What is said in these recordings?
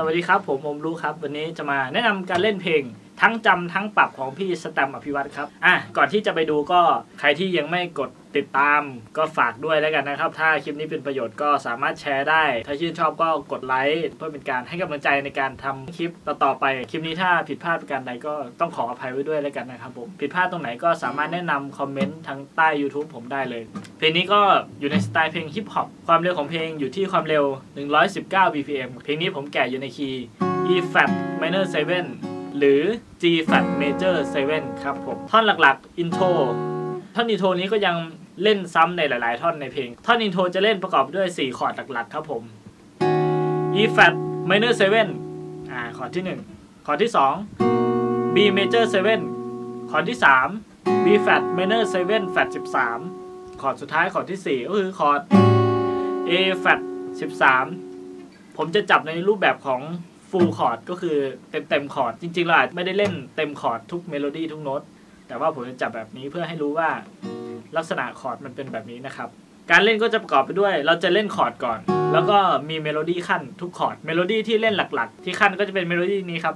สวัสดีครับ ผมโอมรู้ครับ วันนี้จะมาแนะนำการเล่นเพลง ทั้งจำทั้งปรับของพี่แสตมป์อภิวัชร์ครับอะก่อนที่จะไปดูก็ใครที่ยังไม่กด ติดตามก็ฝากด้วยแล้วกันนะครับ ถ้าคลิปนี้เป็นประโยชน์ก็สามารถแชร์ได้ ถ้าชื่นชอบก็กดไลค์เพื่อเป็นการให้กำลังใจในการทำคลิปต่อๆไป คลิปนี้ถ้าผิดพลาดประการใดก็ต้องขออภัยไว้ด้วยแล้วกันนะครับผม ผิดพลาดตรงไหนก็สามารถแนะนำคอมเมนต์ทางใต้ YouTube ผมได้เลย เพลงนี้ก็อยู่ในสไตล์เพลงฮิปฮอป ความเร็วของเพลงอยู่ที่ความเร็ว 119 bpm เพลงนี้ผมแกะอยู่ในคีย์ E flat minor 7หรือ G flat major 7ครับผม ท่อนหลักๆ intro ท่อน intro นี้ก็ยังเล่นซ้ำในหลาย ๆ ท่อนในเพลง ท่อน intro จะเล่นประกอบด้วย 4 คอร์ดหลัก ๆ ครับผม E flat minor 7อ่าคอร์ดที่ 1 คอร์ดที่ 2 B major 7 คอร์ดที่ 3 B flat minor 7 flat 13 คอร์ดสุดท้ายคอร์ดที่ 4 ก็คือคอร์ด A flat 13 ผมจะจับในรูปแบบของ full chord ก็คือเต็มเต็มคอร์ดจริงๆเราอาจไม่ได้เล่นเต็มคอร์ดทุกเมโลดี้ทุกโน้ต แต่ว่าผมจะจับแบบนี้เพื่อให้รู้ว่าลักษณะคอร์ดมันเป็นแบบนี้นะครับ การเล่นก็จะประกอบไปด้วย เราจะเล่นคอร์ดก่อน แล้วก็มีเมโลดี้คั่นทุกคอร์ด เมโลดี้ที่เล่นหลัก ๆ ที่คั่นก็จะเป็นเมโลดี้นี้ครับ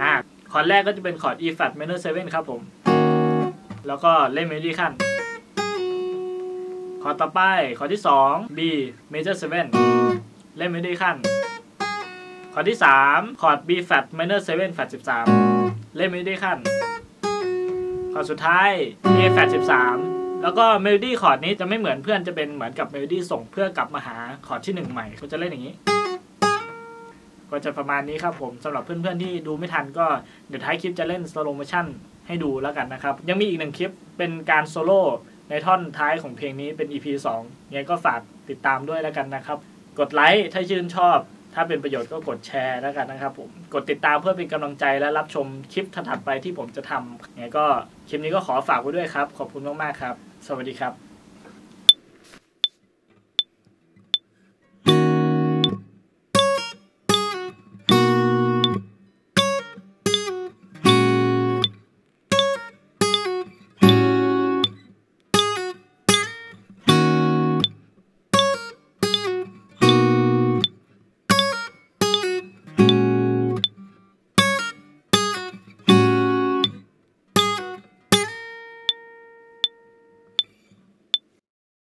อ่า คอร์ดแรกก็จะเป็นคอร์ด E flat minor 7ครับผม แล้วก็เล่นเมโลดี้คั่น คอร์ดต่อไป คอร์ดที่ 2 B major 7เล่นเมโลดี้คั่น คอร์ดที่ 3 คอร์ด B flat minor 7 flat 13 เล่นเมโลดี้คั่นคอร์ดสุดท้าย A flat 13 แล้วก็เมโลดี้คอร์ดนี้จะไม่เหมือนเพื่อนจะเป็นเหมือนกับเมโลดี้ส่งเพื่อกลับมาหาคอร์ดที่1ใหม่ก็จะเล่นอย่างนี้ ก็จะประมาณนี้ครับผมสำหรับเพื่อนๆที่ดูไม่ทันก็เดี๋ยวท้ายคลิปจะเล่น slow motion ให้ดูแล้วกันนะครับ ยังมีอีกหนึ่งคลิปเป็นการโซโล่ในท่อนท้ายของเพลงนี้เป็น EP 2ยังไงก็ฝากติดตามด้วยแล้วกันนะครับ กดไลค์ถ้าชื่นชอบ ถ้าเป็นประโยชน์ก็กดแชร์แล้วกันนะครับผมกดติดตามเพื่อเป็นกำลังใจและรับชมคลิปถัดไปที่ผมจะทำไงก็คลิปนี้ก็ขอฝากไว้ด้วยครับ ขอบคุณมากๆครับ สวัสดีครับ